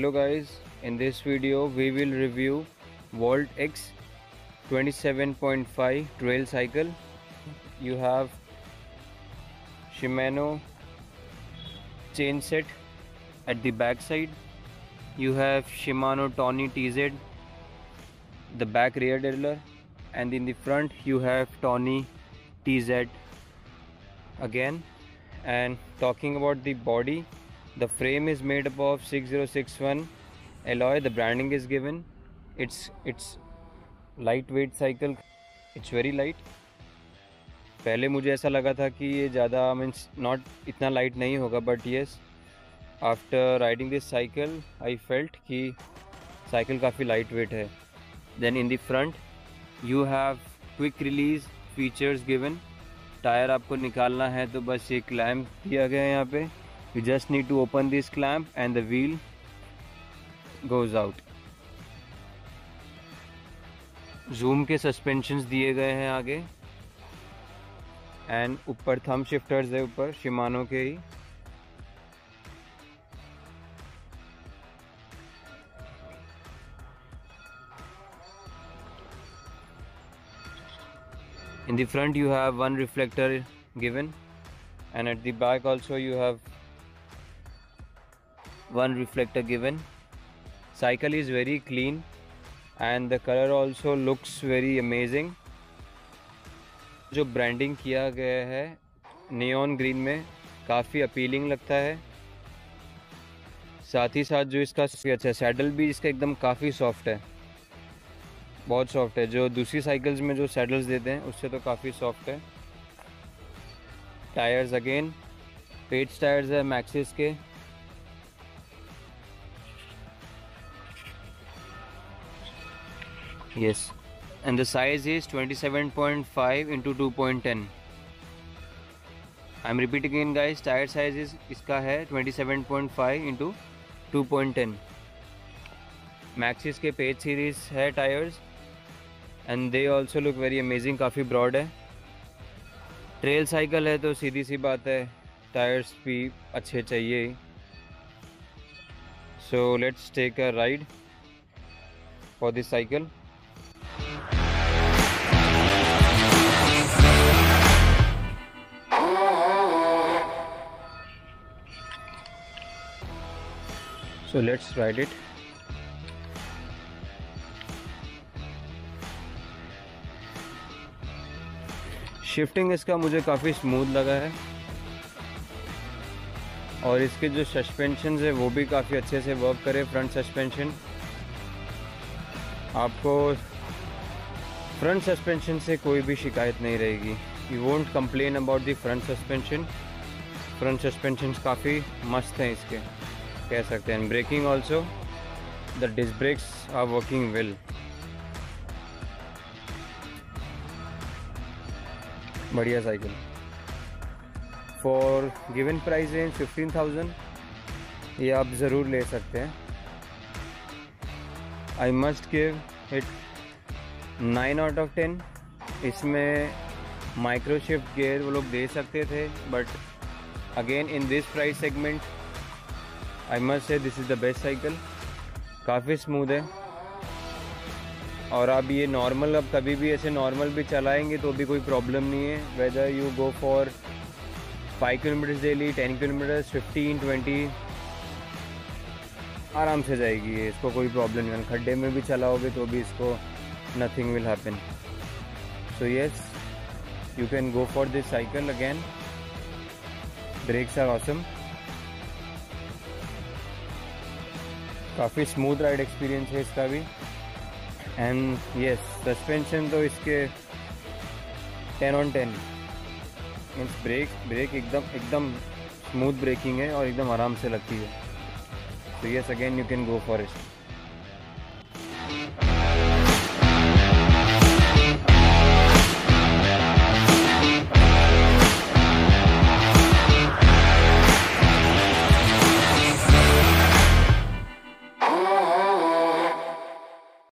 hello guys in this video we will review Volt X 27.5 trail cycle. You have Shimano chain set at the back side. You have Shimano Tawny TZ the back rear derailleur and in the front you have Tawny TZ again. And talking about the body the frame is made up of 6061 alloy, the branding is given. It's it's lightweight cycle. It's very light. पहले मुझे ऐसा लगा था कि ये ज़्यादा means not इतना light नहीं होगा but yes after riding this cycle I felt कि साइकिल काफ़ी लाइट वेट है. Then in the front you have quick release features given tyre आपको निकालना है तो बस ये क्लैम्प दिया गया है यहाँ पे. you just need to open this clamp and the wheel goes out zoom के सस्पेंशंस दिए गए हैं आगे एंड ऊपर थम शिफ्टर्स है ऊपर शिमानो के ही in the front you have one reflector given and at the back also you have one reflector given. Cycle is very clean and the color also looks very amazing. जो branding किया गया है neon green में काफ़ी appealing लगता है। साथ ही साथ जो इसका अच्छा सैडल भी इसका एकदम काफ़ी सॉफ्ट है। बहुत सॉफ्ट है। जो दूसरी साइकिल्स में जो सैडल्स देते हैं, उससे तो काफ़ी सॉफ्ट है। टायर्स अगेन पेट्स टायर्स है मैक्सिस के। Yes and the size is 27.5 into 2.10 I'm repeating again, guys. Tire size is इसका है 27.5 into 2.10 Maxis के पेज सीरीज़ है tyres and they also look very amazing काफ़ी ब्रॉड है ट्रेल साइकिल है तो सीधी सी बात है टायर्स भी अच्छे चाहिए so let's take a ride for this cycle so, let's ride it. Shifting इसका मुझे काफ़ी स्मूथ लगा है। और इसके जो सस्पेंशन है, वो भी काफ़ी अच्छे से वर्क करे फ्रंट सस्पेंशन आपको फ्रंट सस्पेंशन से कोई भी शिकायत नहीं रहेगी। You won't complain about the front suspension front suspension काफ़ी मस्त हैं इसके, कह सकते हैं। Braking also the disc brakes are working well बढ़िया cycle for given price range fifteen thousand ये आप ज़रूर ले सकते हैं। I must give it nine out of ten इसमें माइक्रोशिफ्ट गेयर वो लोग दे सकते थे but again in this price segment I must say this is the best cycle काफ़ी स्मूथ है। और आप ये नॉर्मल अब कभी भी ऐसे नॉर्मल भी चलाएँगे तो भी कोई प्रॉब्लम नहीं है। Whether you go for five kilometres daily ten kilometres fifteen twenty आराम से जाएगी इसको कोई प्रॉब्लम नहीं खड्डे में भी चलाओगे तो भी इसको nothing will happen so yes you can go for this cycle again brakes are awesome काफ़ी स्मूथ राइड एक्सपीरियंस है इसका भी। एंड यस सस्पेंशन तो इसके ten on ten means brake brake एकदम एकदम स्मूथ ब्रेकिंग है और एकदम आराम से लगती है। तो yes again you can go for it